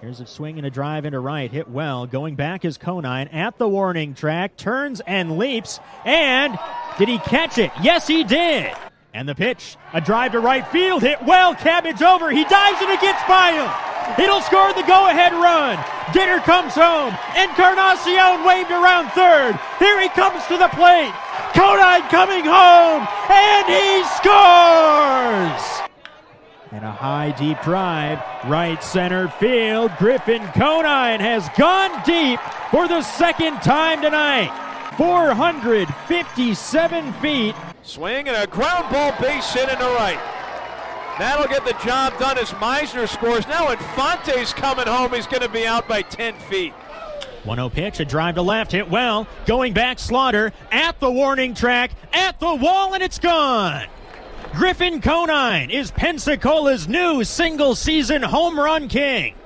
Here's a swing and a drive into right, hit well. Going back is Conine at the warning track, turns and leaps. And did he catch it? Yes, he did. And the pitch, a drive to right field, hit well, cabbage over. He dives and it gets by him. It'll score the go ahead run. Dinner comes home. Encarnacion waved around third. Here he comes to the plate. Conine coming home, and he scores! And a high, deep drive, right center field. Griffin Conine has gone deep for the second time tonight. 457 feet. Swing and a ground ball base hit into right. That'll get the job done as Meisner scores. Now Infante's coming home. He's going to be out by 10 feet. 1 0 pitch, a drive to left, hit well. Going back, Slaughter at the warning track, at the wall, and it's gone. Griffin Conine is Pensacola's new single season home run king.